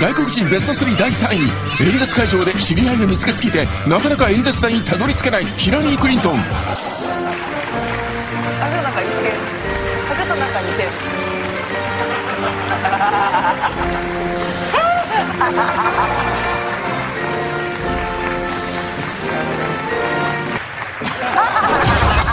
外国人ベスト3第3位。演説会場で知り合いが見つけすぎてなかなか演説台にたどり着けないヒラリー・クリントン。あなんか似てちょっとなんか似てる。ハハハハ